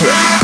Yeah.